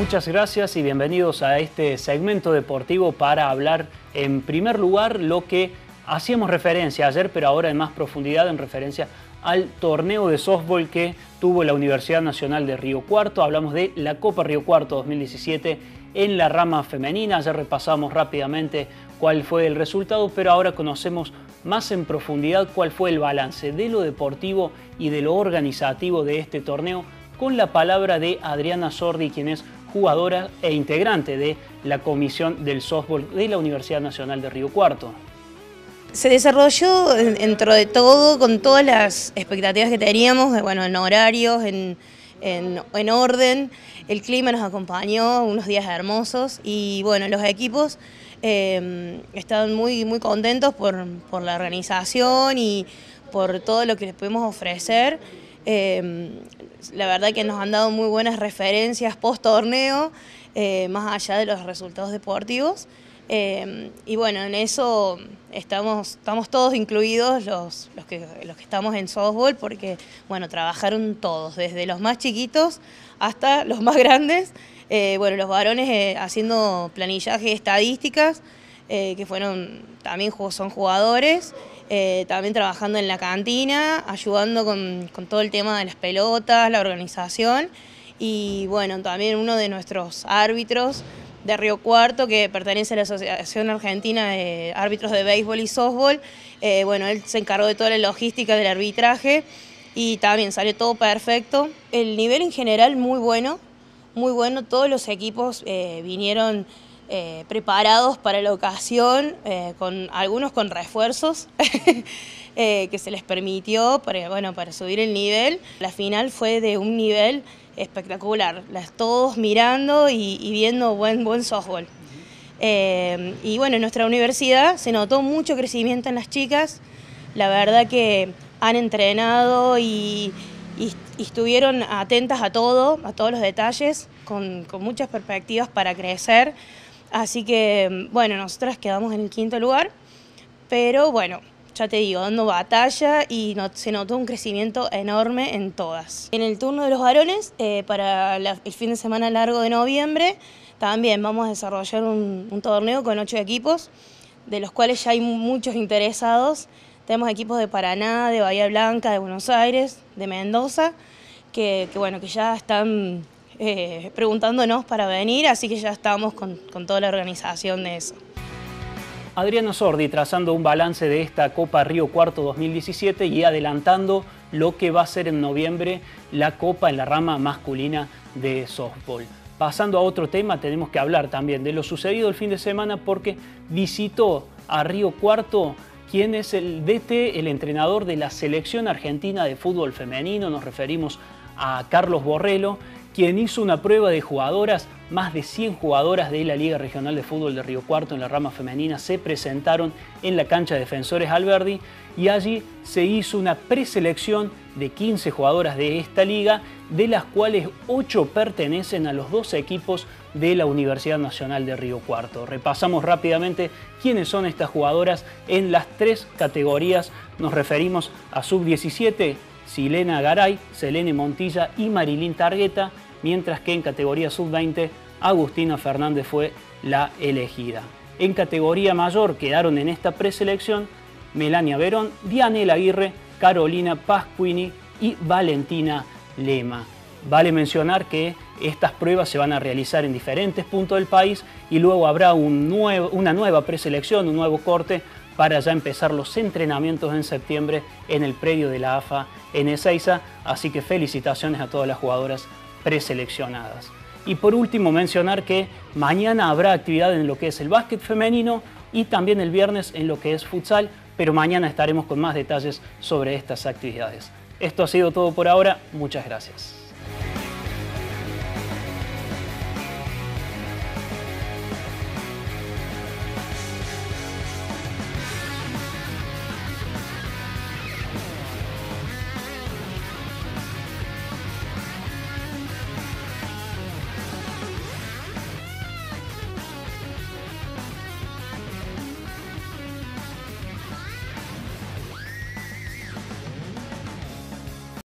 Muchas gracias y bienvenidos a este segmento deportivo para hablar en primer lugar lo que hacíamos referencia ayer, pero ahora en más profundidad en referencia al torneo de softball que tuvo la Universidad Nacional de Río Cuarto. Hablamos de la Copa Río Cuarto 2017 en la rama femenina. Ya repasamos rápidamente cuál fue el resultado, pero ahora conocemos más en profundidad cuál fue el balance de lo deportivo y de lo organizativo de este torneo con la palabra de Adriana Sordi, quien es jugadora e integrante de la Comisión del Softball de la Universidad Nacional de Río Cuarto. Se desarrolló dentro de todo, con todas las expectativas que teníamos, bueno, en horarios, en, en, orden. El clima nos acompañó, unos días hermosos y bueno, los equipos eh, estaban muy, muy contentos por, por, la organización y por todo lo que les pudimos ofrecer. Eh, la verdad que nos han dado muy buenas referencias post torneo, eh, más allá de los resultados deportivos. Eh, y bueno, en eso estamos, estamos todos incluidos los, los, que, los que estamos en softball porque bueno, trabajaron todos, desde los más chiquitos hasta los más grandes. Eh, bueno, los varones haciendo planillaje estadísticas, que fueron también son jugadores. Eh, también trabajando en la cantina, ayudando con, todo el tema de las pelotas, la organización y bueno, también uno de nuestros árbitros de Río Cuarto, que pertenece a la Asociación Argentina de Árbitros de Béisbol y Softball, eh, bueno, él se encargó de toda la logística del arbitraje y también salió todo perfecto. El nivel en general muy bueno, muy bueno, todos los equipos eh, vinieron eh, preparados para la ocasión, eh, con algunos con refuerzos eh, que se les permitió para, bueno, para subir el nivel. La final fue de un nivel espectacular, las todos mirando y, viendo buen, buen softball. y bueno, en nuestra universidad se notó mucho crecimiento en las chicas, la verdad que han entrenado y, estuvieron atentas a todo, a todos los detalles, con, con muchas perspectivas para crecer. Así que, bueno, nosotras quedamos en el quinto lugar, pero bueno, ya te digo, dando batalla y se notó un crecimiento enorme en todas. En el turno de los varones, eh, para el fin de semana largo de noviembre, también vamos a desarrollar un, torneo con ocho equipos, de los cuales ya hay muchos interesados. Tenemos equipos de Paraná, de Bahía Blanca, de Buenos Aires, de Mendoza, que bueno, que ya están eh, preguntándonos para venir, así que ya estamos con, toda la organización de eso. Adriano Sordi trazando un balance de esta Copa Río Cuarto 2017 y adelantando lo que va a ser en noviembre la Copa en la rama masculina de softball. Pasando a otro tema, tenemos que hablar también de lo sucedido el fin de semana porque visitó a Río Cuarto quien es el DT, el entrenador de la selección argentina de fútbol femenino, nos referimos a Carlos Borrello, quien hizo una prueba de jugadoras. Más de 100 jugadoras de la Liga Regional de Fútbol de Río Cuarto en la rama femenina se presentaron en la cancha de Defensores Alberdi y allí se hizo una preselección de 15 jugadoras de esta liga, de las cuales 8 pertenecen a los dos equipos de la Universidad Nacional de Río Cuarto. Repasamos rápidamente quiénes son estas jugadoras en las tres categorías. Nos referimos a sub-17, Silena Garay, Selene Montilla y Marilyn Targueta, mientras que en categoría sub-20 Agustina Fernández fue la elegida. En categoría mayor quedaron en esta preselección Melania Verón, Dianela Aguirre, Carolina Pasquini y Valentina Lema. Vale mencionar que estas pruebas se van a realizar en diferentes puntos del país y luego habrá una nueva preselección, un nuevo corte para ya empezar los entrenamientos en septiembre en el predio de la AFA en Ezeiza, así que felicitaciones a todas las jugadoras preseleccionadas. Y por último mencionar que mañana habrá actividad en lo que es el básquet femenino y también el viernes en lo que es futsal, pero mañana estaremos con más detalles sobre estas actividades. Esto ha sido todo por ahora, muchas gracias.